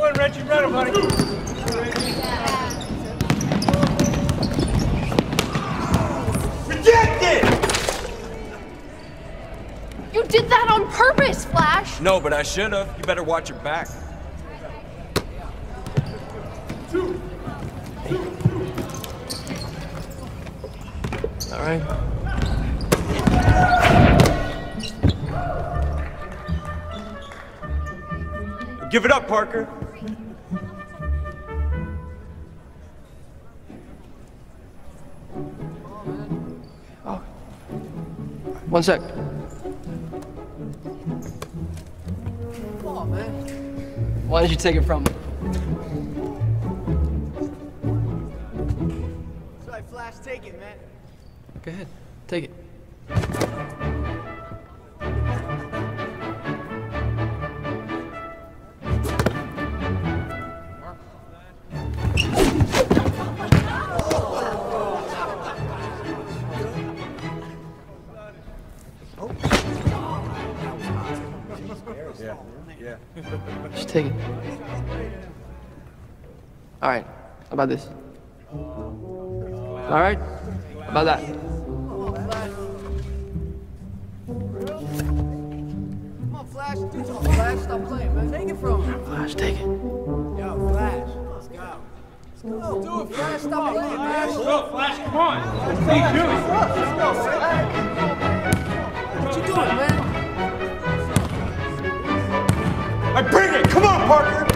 one, Reggie. Run him, buddy. Rejected! You did that on purpose, Flash! No, but I should have. You better watch your back. All right. Give it up, Parker. One sec. Come on, man. Why did you take it from me? Sorry, Flash, take it, man. Go ahead. Take it. Yeah. Yeah. Just take it. All right. How about this? All right. How about that? Come on, Flash. Do something, Flash. Stop playing, man. Take it from him. Flash, take it. Yo, Flash. Let's go. Let's go. Do it, Flash. Stop playing, man. Go, Flash, come on. Let's take two. What you doing, man? Come on, Parker!